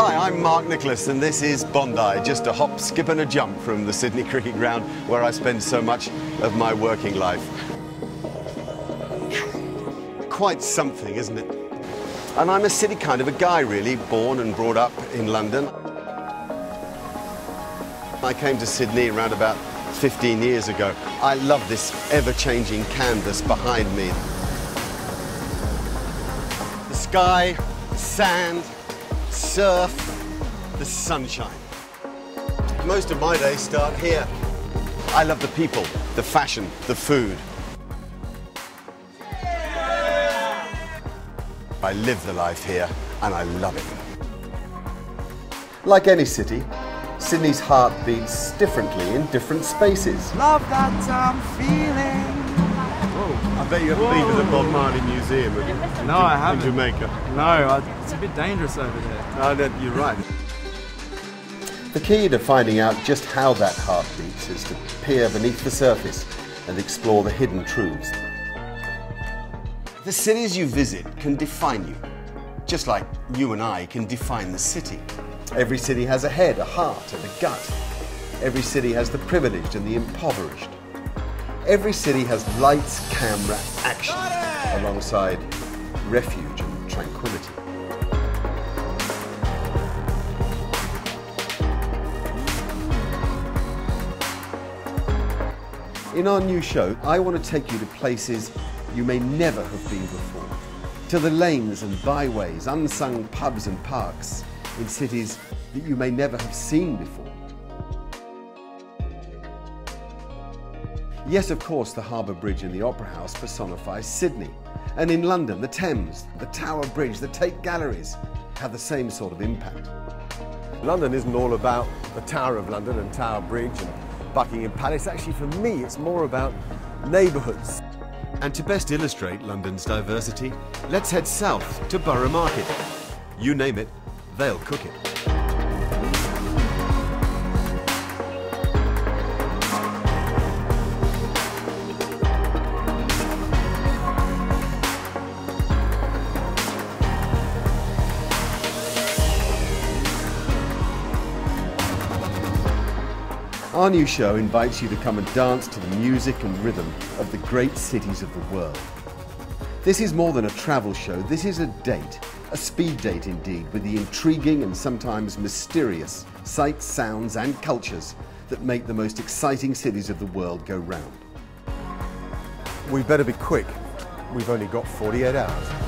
Hi, I'm Mark Nicholas, and this is Bondi, just a hop, skip, and a jump from the Sydney Cricket Ground, where I spend so much of my working life. Quite something, isn't it? And I'm a city kind of a guy, really, born and brought up in London. I came to Sydney around about 15 years ago. I love this ever-changing canvas behind me. The sky, the sand, surf, the sunshine. Most of my days start here. I love the people, the fashion, the food. I live the life here and I love it. Like any city, Sydney's heart beats differently in different spaces. Love that um, feeling. I bet you haven't been to the Bob Marley Museum in, No, I haven't. Jamaica. No, I, it's a bit dangerous over there. No, no, you're right. The key to finding out just how that heart beats is to peer beneath the surface and explore the hidden truths. The cities you visit can define you, just like you and I can define the city. Every city has a head, a heart, and a gut. Every city has the privileged and the impoverished. Every city has lights, camera, action, alongside refuge and tranquility. In our new show, I want to take you to places you may never have been before. To the lanes and byways, unsung pubs and parks in cities that you may never have seen before. Yes, of course, the Harbour Bridge and the Opera House personifies Sydney. And in London, the Thames, the Tower Bridge, the Tate Galleries have the same sort of impact. London isn't all about the Tower of London and Tower Bridge and Buckingham Palace. Actually, for me, it's more about neighbourhoods. And to best illustrate London's diversity, let's head south to Borough Market. You name it, they'll cook it. Our new show invites you to come and dance to the music and rhythm of the great cities of the world. This is more than a travel show, this is a date, a speed date indeed, with the intriguing and sometimes mysterious sights, sounds, and cultures that make the most exciting cities of the world go round. We better be quick. We've only got 48 hours.